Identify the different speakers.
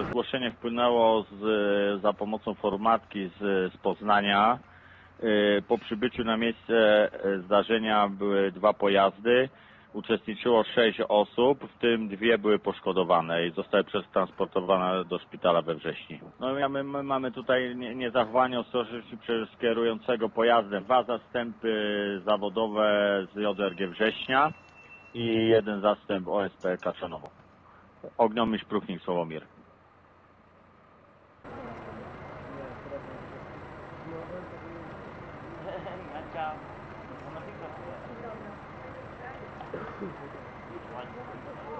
Speaker 1: zgłoszenie wpłynęło z, za pomocą formatki z, z Poznania. Y, Po przybyciu na miejsce y, zdarzenia były dwa pojazdy. Uczestniczyło sześć osób, w tym dwie były poszkodowane i zostały przetransportowane do szpitala we wrześni. No my, my mamy tutaj nie- niezachowanie ostrożności przez kierującego pojazdem. Dwa zastępy zawodowe z JRG Września i jeden zastęp OSP Kaczanowo. Ogniomistrz Pruchnik Sławomir. 짱. 정말 힘들었어요.